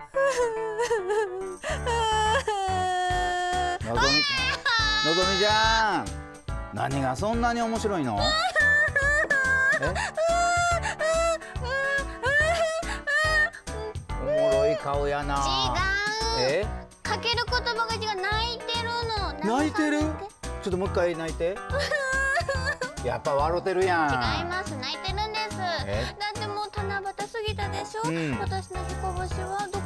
のぞみのぞみちゃん。何がそんなに面白いの？え？おもろい顔やな。違う。え？かける言葉が違う。泣いてるの。泣いてる？ちょっともう一回泣いて。やっぱ笑ってるやん。違います。泣いてるんです。え？だってもう七夕過ぎたでしょ、うん。私の彦星はど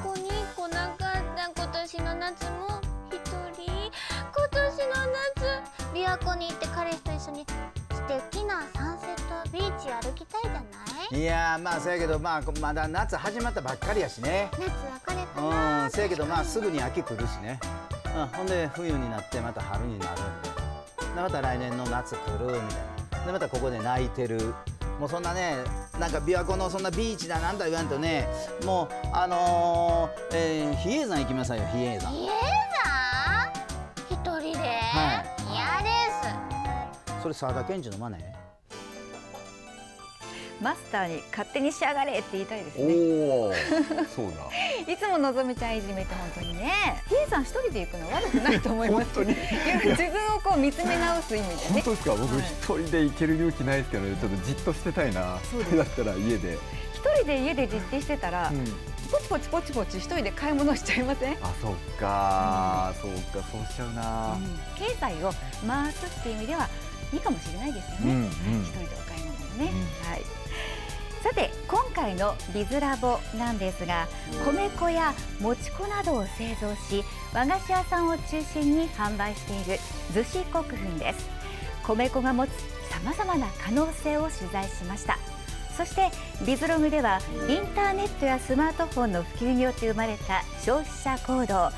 年の夏も一人。今年の夏琵琶湖に行って彼氏と一緒に素敵なサンセットビーチ歩きたいじゃない？いやーまあそやけどまあまだ夏始まったばっかりやしね。夏はこれかな。うんせやけどまあすぐに秋来るしね、うん、ほんで冬になってまた春になるんで。でまた来年の夏来るみたいな。でまたここで泣いてるもうそんなねなんか琵琶湖のそんなビーチだなんだ言わんとねもうあのー、えー、比叡山行きなさいよ比叡山。比叡山？一人で、は嫌です。それ沢田研二のマネマスターに勝手に仕上がれって言いたいですね。おお、そうだ。いつものぞみちゃんいじめて本当にね。比叡山一人で行くの悪くないと思います。本当に？自分をこう見つめ直す意味でね。本当ですか？僕はい。一人で行ける勇気ないですけどね。ちょっとじっとしてたいな。そうだったら家で。一人で家で実地してたら、うん。ポチポチポチポチ一人で買い物しちゃいません、あ、そっか、そうか、そうしちゃうな。経済を回すっていう意味ではいいかもしれないですよね、うんうん。一人でお買いね、うん。はい。さて今回のビズラボなんですが米粉やもち粉などを製造し和菓子屋さんを中心に販売している逗子国粉です。米粉が持つさまざまな可能性を取材しました。そしてビズログではインターネットやスマートフォンの普及によって生まれた消費者行動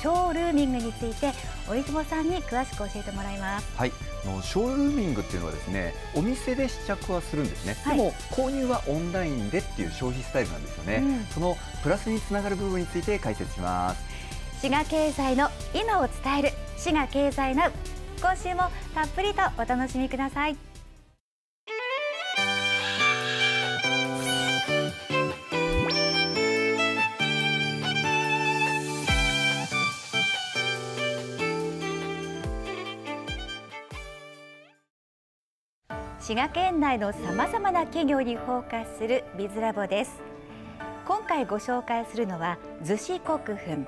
ショールーミングについてお友さんに詳しく教えてもらいますはい。あのショールーミングっていうのはですね、お店で試着はするんですね。はいでも購入はオンラインでっていう消費スタイルなんですよね。うんそのプラスにつながる部分について解説します。滋賀経済の今を伝える滋賀経済ナウ今週もたっぷりとお楽しみください滋賀県内のさまざまな企業にフォーカスするビズラボです。今回ご紹介するのは逗子国粉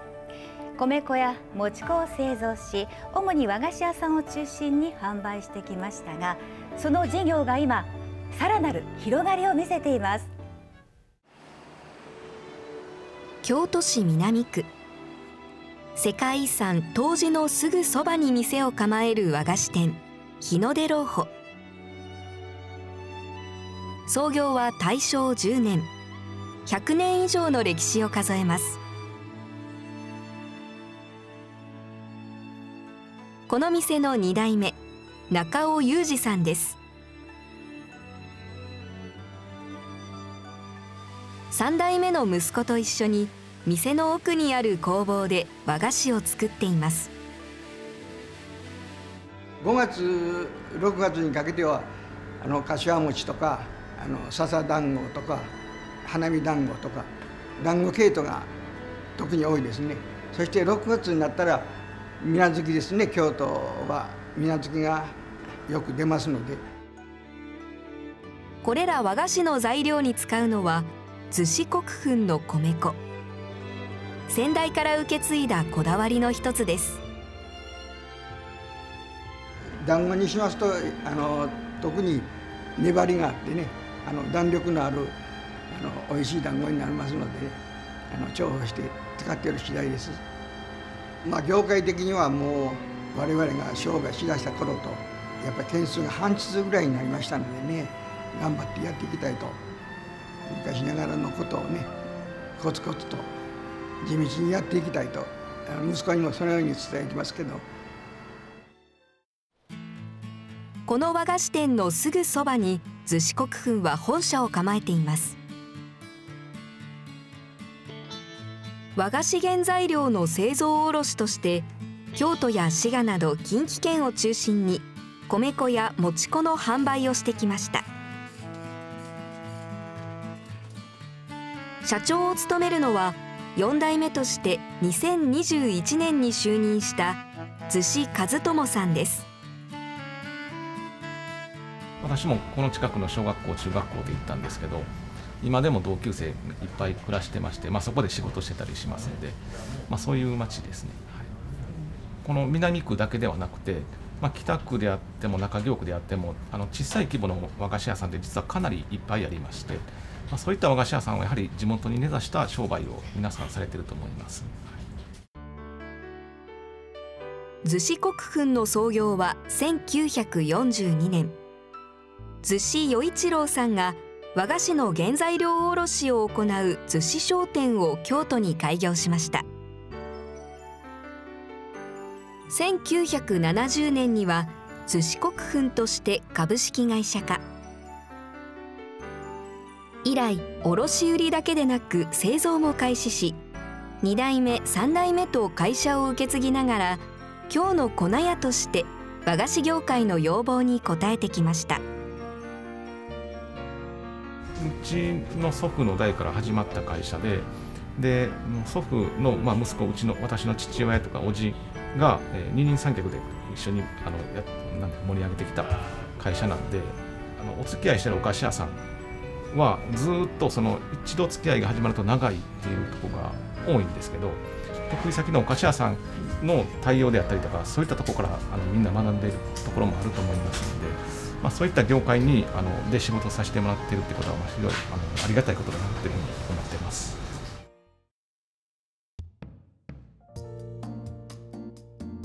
米粉やもち粉を製造し主に和菓子屋さんを中心に販売してきましたがその事業が今さらなる広がりを見せています。京都市南区。世界遺産東寺のすぐそばに店を構える和菓子店日の出老舗創業は大正10年。100年以上の歴史を数えます。この店の2代目中尾裕二さんです。3代目の息子と一緒に店の奥にある工房で和菓子を作っています。5月6月にかけてはあの柏餅とかあの笹団子とか花見団子とか団子系統が特に多いですね。そして6月になったら水無月ですね。京都は水無月がよく出ますので。これら和菓子の材料に使うのは逗子国粉の米粉。先代から受け継いだこだわりの一つです。団子にしますとあの特に粘りがあってねあの弾力のあるあの美味しい団子になりますので、ね、あの重宝して使っている次第です。まあ、業界的にはもう我々が商売しだした頃とやっぱり件数が半日ぐらいになりましたのでね頑張ってやっていきたいと昔ながらのことをねコツコツと地道にやっていきたいと息子にもそのように伝えてますけどこの和菓子店のすぐそばに逗子国粉は本社を構えています。和菓子原材料の製造卸として京都や滋賀など近畿圏を中心に米粉やもち粉の販売をしてきました。社長を務めるのは4代目として2021年に就任した逗子和友さんです。私もこの近くの小学校中学校で行ったんですけど今でも同級生いっぱい暮らしてまして、まあ、そこで仕事してたりしますので、まあ、そういう町ですね、はい、この南区だけではなくて、まあ、北区であっても中京区であってもあの小さい規模の和菓子屋さんって実はかなりいっぱいありまして、まあ、そういった和菓子屋さんはやはり地元に根ざした商売を皆さんされてると思います。逗子国粉の創業は1942年。逗子与一郎さんが和菓子の原材料卸を行う逗子商店を京都に開業しました1970年には逗子国粉として株式会社化以来卸売だけでなく製造も開始し2代目3代目と会社を受け継ぎながら今日の粉屋として和菓子業界の要望に応えてきました。うちの祖父の代から始まった会社でで祖父の、まあ、息子うちの私の父親とか叔父が、えー、二人三脚で一緒にあのやなん盛り上げてきた会社なんであのお付き合いしてるお菓子屋さんはずっとその一度付き合いが始まると長いっていうとこが多いんですけど得意先のお菓子屋さんの対応であったりとかそういったとこからあのみんな学んでいるところもあると思いますので。まあ、そういった業界にあので仕事させてもらっているってことは、まあ、非常にあのありがたいことだなというふうに思っています。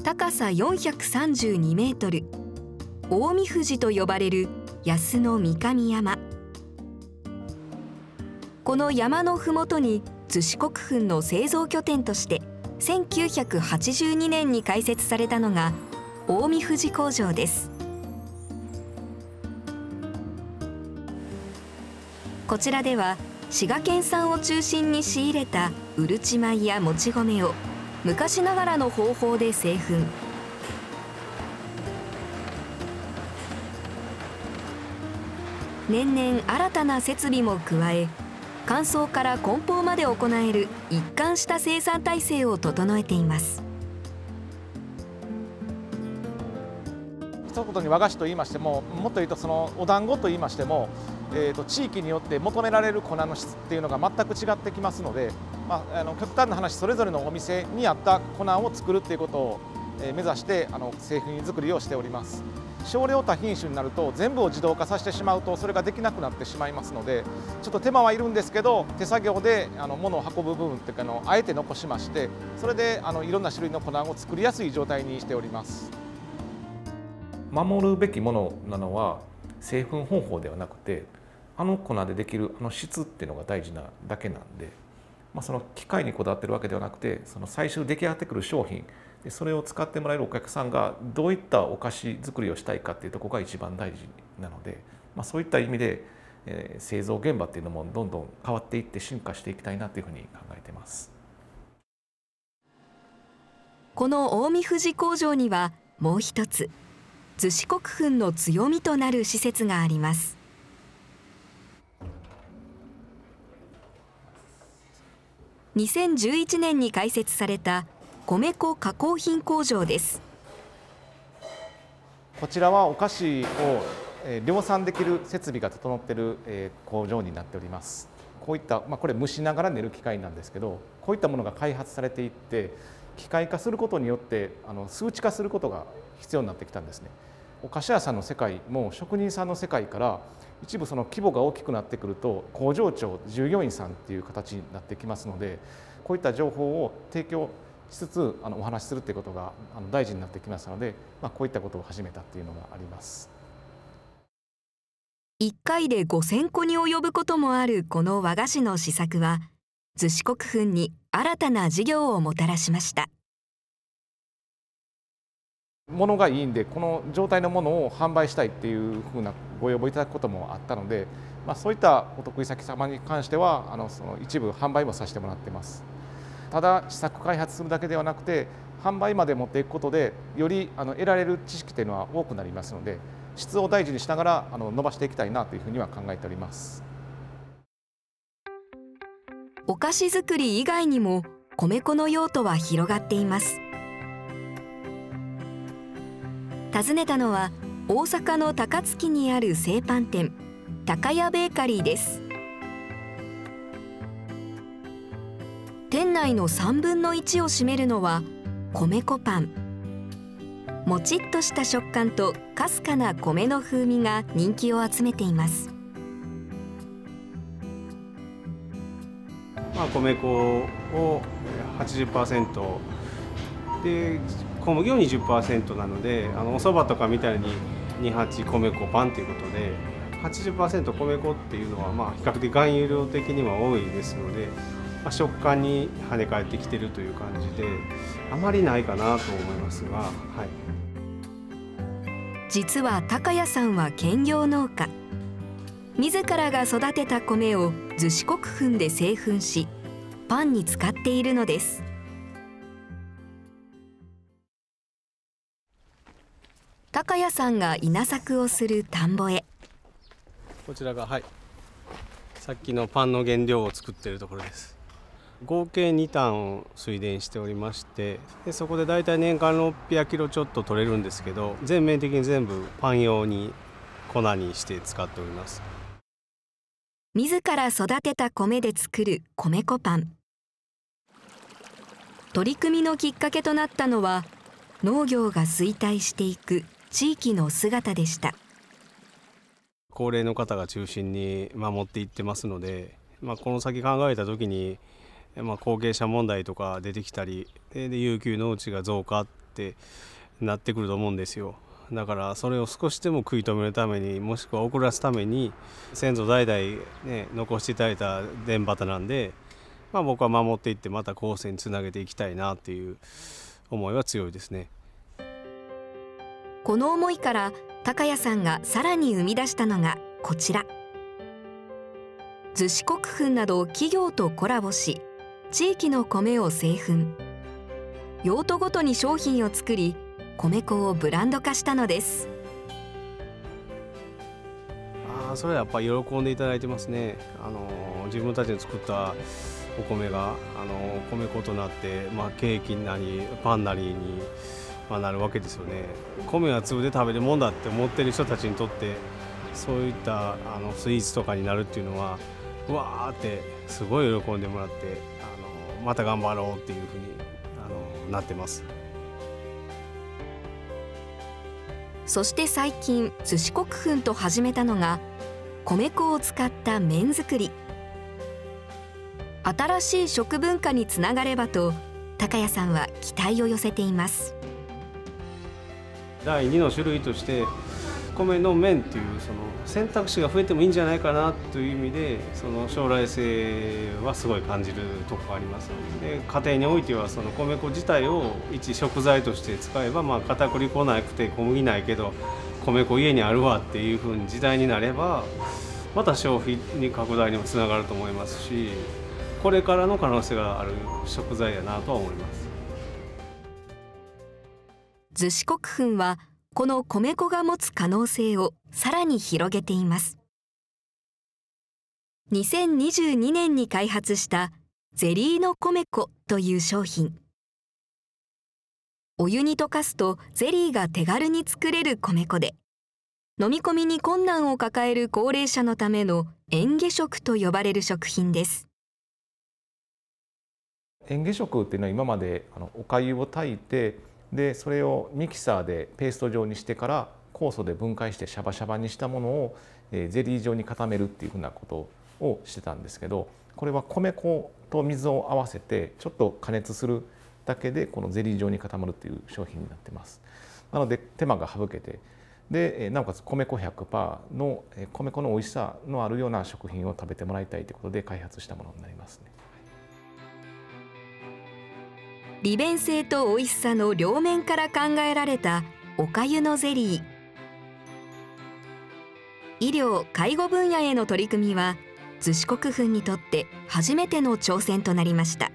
高さ432メートル。近江富士と呼ばれる安の三上山。この山のふもとに逗子国粉の製造拠点として1982年に開設されたのが近江富士工場です。こちらでは滋賀県産を中心に仕入れたうるち米やもち米を昔ながらの方法で製粉。年々新たな設備も加え乾燥から梱包まで行える一貫した生産体制を整えています。一言に和菓子と言いましてももっと言うとそのお団子と言いましてもえーと、地域によって求められる粉の質っていうのが全く違ってきますので、まあ、あの極端な話それぞれのお店に合った粉を作るっていうことを、目指してあの製品作りをしております。少量多品種になると全部を自動化させてしまうとそれができなくなってしまいますのでちょっと手間はいるんですけど手作業であの物を運ぶ部分っていうかのあえて残しましてそれであのいろんな種類の粉を作りやすい状態にしております。守るべきものなのは製粉方法ではなくてあの粉でできるあの質っていうのが大事なだけなんで、まあ、その機械にこだわってるわけではなくてその最終出来上がってくる商品でそれを使ってもらえるお客さんがどういったお菓子作りをしたいかっていうとこが一番大事なので、まあ、そういった意味で、えー、製造現場っていうのもどんどん変わっていって進化していきたいなというふうに考えてます。この近江富士工場にはもう一つ逗子国粉の強みとなる施設があります。2011年に開設された米粉加工品工場です。こちらはお菓子を量産できる設備が整っている工場になっております。こういった、まあ、これ蒸しながら練る機械なんですけどこういったものが開発されていって機械化することによってあの数値化することが必要になってきたんですねお菓子屋さんの世界も職人さんの世界から一部その規模が大きくなってくると工場長従業員さんっていう形になってきますのでこういった情報を提供しつつあのお話しするっていうことがあの大事になってきましたので、まあ、こういったことを始めたっていうのがあります。1回で5,000個に及ぶこともあるこの和菓子の試作は逗子国粉に新たな事業をもたらしました。ものがいいんでこの状態のものを販売したいっていうふうなご要望いただくこともあったので、まあ、そういったお得意先様に関してはあのその一部販売もさせてもらってますただ試作開発するだけではなくて販売まで持っていくことでよりあの得られる知識というのは多くなりますので質を大事にしながらあの伸ばしていきたいなというふうには考えておりますお菓子作り以外にも米粉の用途は広がっています。訪ねたのは大阪の高槻にある製パン店高谷ベーカリーです。店内の3分の1を占めるのは米粉パン。もちっとした食感とかすかな米の風味が人気を集めています。まあ、米粉を80%で小麦を20%なのであのお蕎麦とかみたいに28米粉パンということで80%米粉っていうのはまあ比較的含有量的には多いですので、まあ、食感に跳ね返ってきてるという感じであまりないかなと思いますが、はい、実は高谷さんは兼業農家。自らが育てた米を逗子国粉で製粉しパンに使っているのです。高谷さんが稲作をする田んぼへ。こちらがはい。さっきのパンの原料を作っているところです。合計2タンを水田しておりましてでそこでだいたい年間600キロちょっと取れるんですけど全面的に全部パン用に粉にして使っております。自ら育てた米で作る米粉パン。取り組みのきっかけとなったのは農業が衰退していく地域の姿でした。高齢の方が中心に守っていってますので、まあ、この先考えた時に、まあ、後継者問題とか出てきたりで有給農地が増加ってなってくると思うんですよ。だからそれを少しでも食い止めるためにもしくは遅らすために先祖代々、ね、残していただいた田畑なんで、まあ、僕は守っていってまた後世につなげていきたいなっていう思いは強いですね。この思いから高谷さんがさらに生み出したのがこちら逗子国粉など企業とコラボし地域の米を製粉用途ごとに商品を作り米粉をブランド化したのです。あそれはやっぱり喜んでいただいてますね。あの自分たちで作ったお米があの米粉となって、まあ、ケーキなりパンなりにまあ、なるわけですよね。米は粒で食べるもんだって思ってる人たちにとってそういったあのスイーツとかになるっていうのはうわーってすごい喜んでもらってあのまた頑張ろうっていうふうにあのなってます。そして最近寿司国粉と始めたのが米粉を使った麺作り。新しい食文化につながればと高谷さんは期待を寄せています。第2の種類として米の麺っていうその選択肢が増えてもいいんじゃないかなという意味でその将来性はすごい感じるところがありますので家庭においてはその米粉自体を一食材として使えばまあ片栗粉なくて小麦ないけど米粉家にあるわっていうふうに時代になればまた消費に拡大にもつながると思いますしこれからの可能性がある食材やなとは思います。逗子国粉はこの米粉が持つ可能性をさらに広げています。2022年に開発したゼリーの米粉という商品。お湯に溶かすとゼリーが手軽に作れる米粉で飲み込みに困難を抱える高齢者のための嚥下食と呼ばれる食品です。嚥下食っていうのは今まであのお粥を炊いてでそれをミキサーでペースト状にしてから酵素で分解してシャバシャバにしたものをゼリー状に固めるっていうふうなことをしてたんですけどこれは米粉と水を合わせてちょっと加熱するだけでこのゼリー状に固まるっていう商品になってます。なので手間が省けてでなおかつ米粉100%の米粉の美味しさのあるような食品を食べてもらいたいということで開発したものになりますね。利便性と美味しさの両面から考えられたおかゆのゼリー。医療・介護分野への取り組みは逗子国粉にとって初めての挑戦となりました。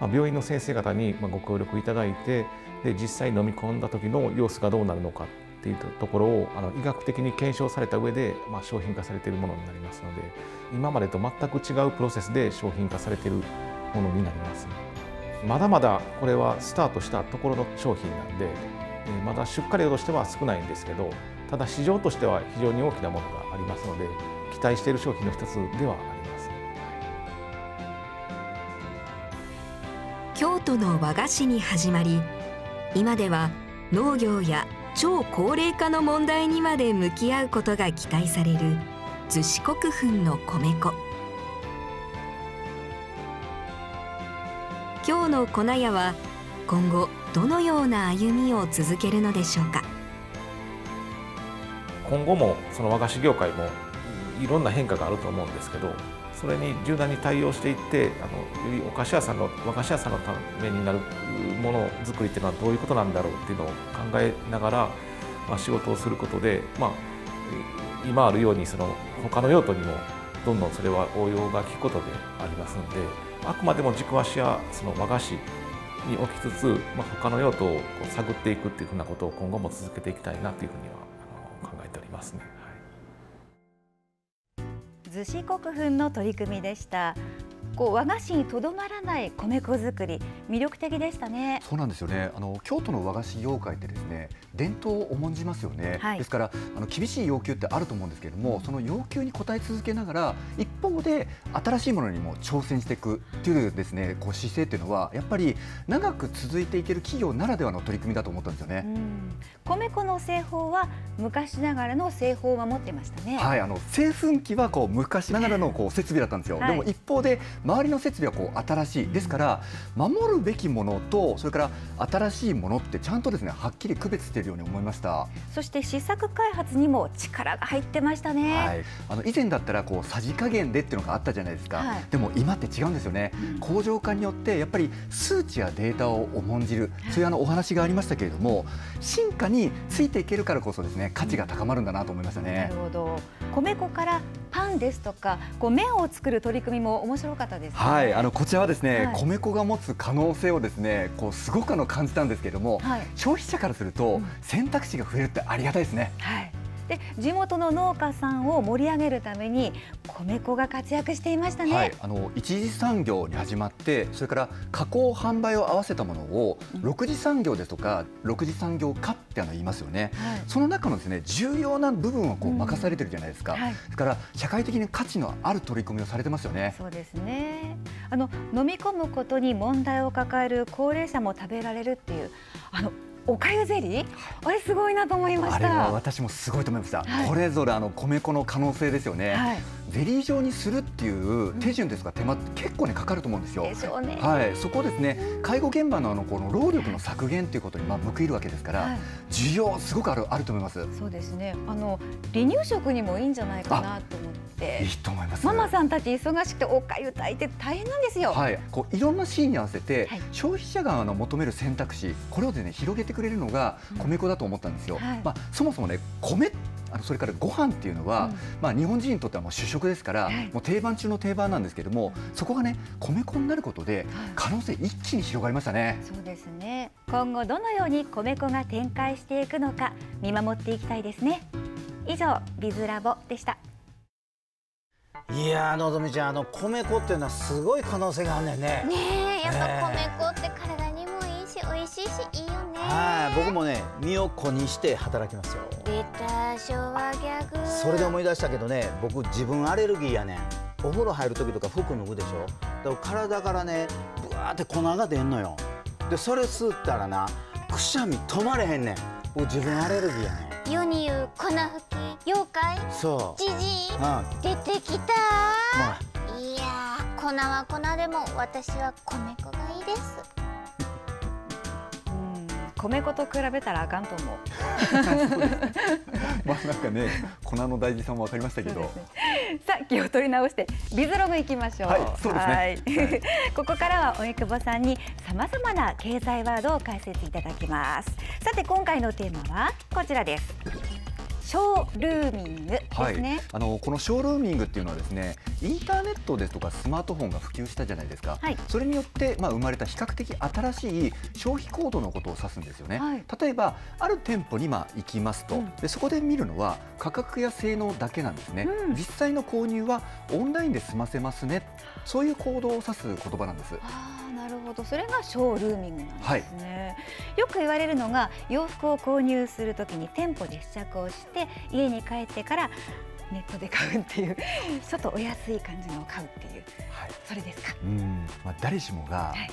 病院の先生方にご協力いただいてで実際飲み込んだ時の様子がどうなるのかっっていうところをあの医学的に検証された上で、まあ、商品化されているものになりますので今までと全く違うプロセスで商品化されているものになります。まだまだこれはスタートしたところの商品なんでまだ出荷量としては少ないんですけどただ市場としては非常に大きなものがありますので期待している商品の一つではあります。京都の和菓子に始まり今では農業や超高齢化の問題にまで向き合うことが期待される逗子国粉の米粉。今日の粉屋は今後どのような歩みを続けるのでしょうか？今後もその和菓子業界もいろんな変化があると思うんですけどそれに柔軟に対応していってあのよりお菓子屋さんの和菓子屋さんのためになるものづくりっていうのはどういうことなんだろうっていうのを考えながら、まあ、仕事をすることで、まあ、今あるようにその他の用途にもどんどんそれは応用が効くことでありますのであくまでも軸足やその和菓子に置きつつ、まあ、他の用途を探っていくっていうふうなことを今後も続けていきたいなというふうには考えておりますね。逗子国分の取り組みでしたこう和菓子にとどまらない米粉作り魅力的でしたね。そうなんですよね。あの京都の和菓子業界ってですね伝統を重んじますよね、はい、ですからあの厳しい要求ってあると思うんですけれどもその要求に応え続けながら一方で新しいものにも挑戦していくっていうですねこう姿勢っていうのはやっぱり長く続いていける企業ならではの取り組みだと思ったんですよね、米粉の製法は昔ながらの製法を守ってましたね。はい。あの製粉機はこう昔ながらのこう設備だったんですよ、はい、でも一方で周りの設備はこう新しい。ですから守るべきものとそれから新しいものってちゃんとですねはっきり区別しているように思いました。そして試作開発にも力が入ってましたね、はい、あの以前だったらこうさじ加減でっていうのがあったじゃないですか、はい、でも今って違うんですよね、うん、工場化によってやっぱり数値やデータを重んじる。そういうあのお話がありましたけれども進化についていけるからこそですね価値が高まるんだなと思いましたね、なるほど。米粉からパンですとかこう麺を作る取り組みも面白かったです、ね、はい、あのこちらはですね、はい、米粉が持つ可能性をですねこうすごくあの感じたんですけれども、はい、消費者からすると選択肢が増えるってありがたいですね。はいで地元の農家さんを盛り上げるために米粉が活躍していましたね、はい、あの一次産業に始まってそれから加工販売を合わせたものを六次産業ですとか六次産業化ってあの言いますよね、はい、その中のですね重要な部分をこう任されてるじゃないですか、うんはい、から社会的に価値のある取り組みをされてますよね。そうですね。あの飲み込むことに問題を抱える高齢者も食べられるっていうあのおかゆゼリー、あれすごいなと思いました。あれは私もすごいと思いました。はい、これぞれあの米粉の可能性ですよね。はい、ゼリー状にするっていう手順ですが手間って結構ねかかると思うんですよ。でしょうね。はい、そこですね。介護現場のあのこの労力の削減ということにまあ報いるわけですから、はい、需要すごくあるあると思います。そうですね。あの離乳食にもいいんじゃないかなと思って。いいと思います。ママさんたち忙しくておかゆ炊いて大変なんですよ。はい。こういろんなシーンに合わせて、消費者側の求める選択肢これをですね広げてくれるのが米粉だと思ったんですよ。はい、まあそもそもね米あのそれからご飯っていうのは、うん、まあ日本人にとってはもう主食ですから、はい、もう定番中の定番なんですけども、そこがね米粉になることで可能性一気に広がりましたね。そうですね。今後どのように米粉が展開していくのか見守っていきたいですね。以上ビズラボでした。いやのぞみちゃんあの米粉っていうのはすごい可能性があるねねえやっぱ米粉って体美味しいしいいよね。はい僕もね身を粉にして働きますよ。出た昭和ギャグ。それで思い出したけどね僕自分アレルギーやねん。お風呂入る時とか服脱ぐでしょ。だから体からねぶわーって粉が出んのよ。でそれ吸ったらなくしゃみ止まれへんねん。僕自分アレルギーやねん。世に言う粉吹き妖怪？そう。じじい、出てきた、まあ、いや粉は粉でも私は米粉がいいです米粉と比べたらあかんと思う。まあなんかね粉の大事さも分かりましたけど。ね、さあ気を取り直してビズログいきましょう。はい、そうですね。はい、ここからはお久保さんにさまざまな経済ワードを解説いただきます。さて今回のテーマはこちらです。ショールーミングですね、はい、あのこのショールーミングっていうのはですねインターネットですとかスマートフォンが普及したじゃないですか、はい、それによってまあ生まれた比較的新しい消費行動のことを指すんですよね、はい、例えばある店舗にまあ行きますと、うん、でそこで見るのは価格や性能だけなんですね、うん、実際の購入はオンラインで済ませますね。そういう行動を指す言葉なんです。なるほど。それがショールーミングなんですね、はい、よく言われるのが洋服を購入するときに店舗で試着をして家に帰ってからネットで買うっていう ちょっとお安い感じのを買うっていう、はい、それですか？うん、まあ誰しもが、はい。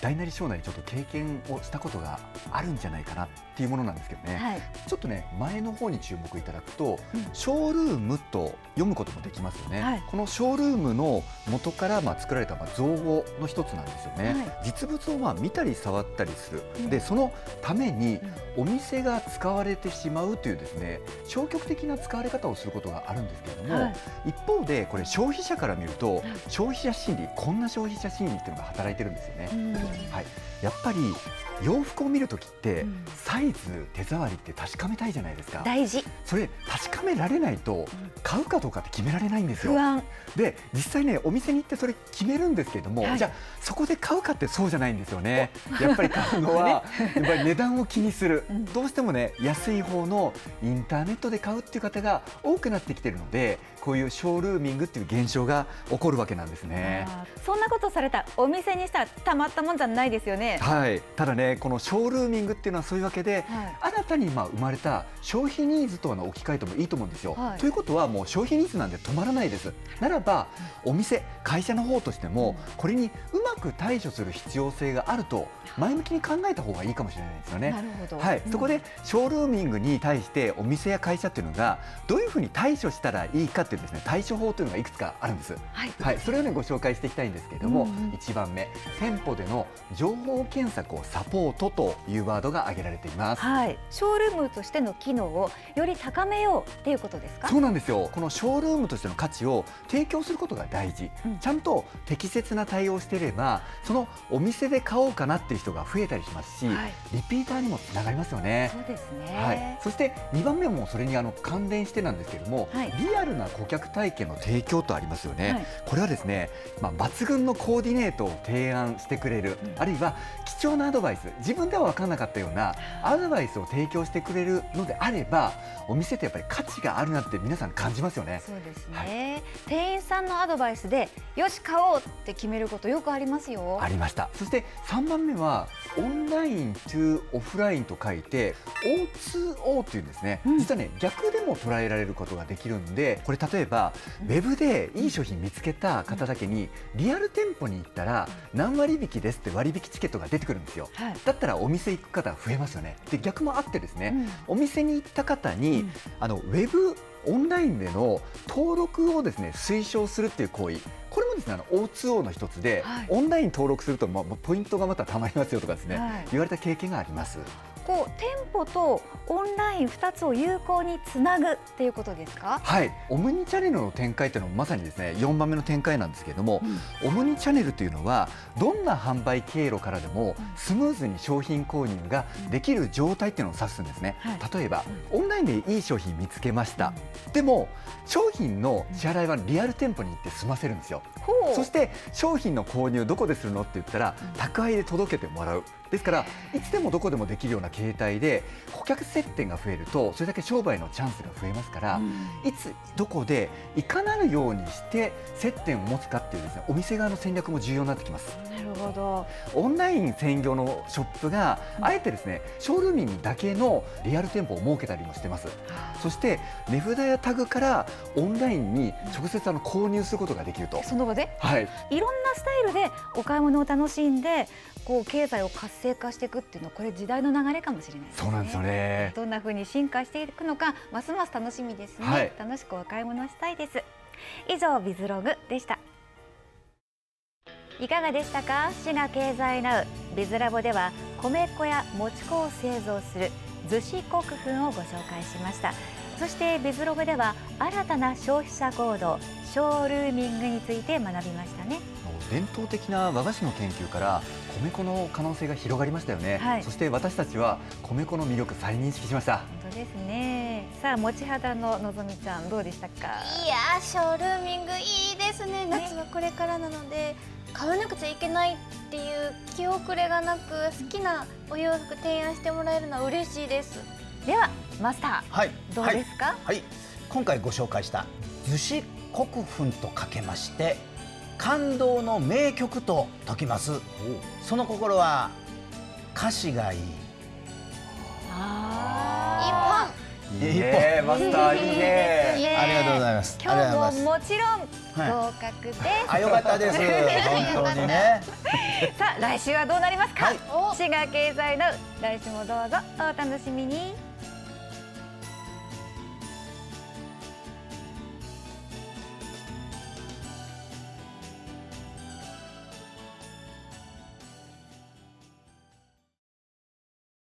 大なり小なりちょっと経験をしたことがあるんじゃないかなっていうものなんですけどね、はい、ちょっとね前の方に注目いただくと、うん、ショールームと読むこともできますよね、はい、このショールームの元からまあ作られたまあ造語の一つなんですよね、はい、実物をまあ見たり触ったりする、うん、でそのためにお店が使われてしまうというですね消極的な使われ方をすることがあるんですけれども、一方でこれ消費者から見ると消費者心理こんな消費者心理っていうのが働いてるんですよね。うん。はい、やっぱり洋服を見るときって、サイズ手触りって確かめたいじゃないですか。大事。それ確かめられないと買うかどうかって決められないんですよ。で実際ねお店に行ってそれ決めるんですけれども、はい、じゃあそこで買うかってそうじゃないんですよね。やっぱり買うのはやっぱり値段を気にする、うん、どうしてもね安い方のインターネットで買うっていう方が多くなってきてるのでこういうショールーミングっていう現象が起こるわけなんですね。そんなことされたお店にしたらたまったもんじゃないですよね。はい。ただねこのショールーミングっていうのはそういうわけで、はい、新たにまあ生まれた消費ニーズとはの置き換えてもいいと思うんですよ、はい、ということはもう消費ニーズなんで止まらないです。ならばお店会社の方としてもこれにうまく対処する必要性があると前向きに考えた方がいいかもしれないですよね。なるほど、はい、そこでショールーミングに対してお店や会社っていうのがどういうふうに対処したらいいかっていうですね対処法というのがいくつかあるんです。はい、はい、それをねご紹介していきたいんですけれども、うんうん、1番目店舗での情報検索をサポートというワードが挙げられています。はい、ショールームとしての機能をより高めようっていうことですか？そうなんですよ。このショールームとしての価値を提供することが大事。うん、ちゃんと適切な対応をしていれば、そのお店で買おうかなっていう人が増えたりしますし、はい、リピーターにもつながりますよね。そうですね。はい。そして2番目もそれにあの関連してなんですけれども、はい、リアルな顧客体験の提供とありますよね、はい、これはですね、まあ、抜群のコーディネートを提案してくれる、うん、あるいは貴重なアドバイス自分では分からなかったようなアドバイスを提供してくれるのであればお店ってやっぱり価値があるなって皆さん感じますよね。そうですね、はい、店員さんのアドバイスでよし買おうって決めることよくありますよ。ありました。そして3番目はオンライン to オフラインと書いて O2O っていうんですね、うん、実はね逆でも捉えられることができるんでこれ例えばウェブでいい商品見つけた方だけにリアル店舗に行ったら何割引きですって割引チケットが出てくるんですよ、はい、だったらお店行く方増えますよね。で逆もあってですね、うん、お店に行った方に、うん、あのウェブオンラインでの登録をですね推奨するっていう行為。これもですねあの O2O の一つで、はい、オンライン登録すると、まあ、ポイントがまたたまりますよとかですね、はい、言われた経験があります。こう店舗とオンライン2つを有効につなぐっていうことですか？はい。オムニチャンネルの展開というのもまさにですね4番目の展開なんですけれども、うん、オムニチャンネルというのはどんな販売経路からでもスムーズに商品購入ができる状態っていうのを指すんですね、はい、例えばオンラインでいい商品見つけました、うん、でも商品の支払いはリアル店舗に行って済ませるんですよ、う。ん、そして商品の購入どこでするのって言ったら宅配で届けてもらうですからいつでもどこでもできるような携帯で顧客接点が増えるとそれだけ商売のチャンスが増えますから、うん、いつどこでいかなるようにして接点を持つかっていうですねお店側の戦略も重要になってきます。なるほどオンライン専業のショップがあえてですね、ショールーミングだけのリアル店舗を設けたりもしてます。そして値札やタグからオンラインに直接あの購入することができると。その場で、はい、いろんなスタイルでお買い物を楽しんでこう経済を活性化していくっていうのはこれ時代の流れかもしれないですね。そうなんですよね。どんな風に進化していくのかますます楽しみですね。はい、楽しくお買い物したいです。以上ビズログでした。いかがでしたか？滋賀経済ナウビズラボでは米粉やもち粉を製造する逗子国粉をご紹介しましたそしてビズログでは新たな消費者行動ショールーミングについて学びましたね。伝統的な和菓子の研究から米粉の可能性が広がりましたよね、はい、そして私たちは米粉の魅力再認識しました。本当ですね。さあ持ち肌ののぞみちゃんどうでしたか？いやショールーミングいいですね。夏はこれからなので、買わなくちゃいけないっていう気遅れがなく好きなお洋服提案してもらえるのは嬉しいですではマスター、はい、どうですか、はい、はい、今回ご紹介した逗子国粉とかけまして感動の名曲と解きます。その心は歌詞がいい。あいいね。マスターいいね。ありがとうございます。今日ももちろん合格です、はい、あよかったです。本当にね。さあ来週はどうなりますか、はい、滋賀経済の来週もどうぞお楽しみに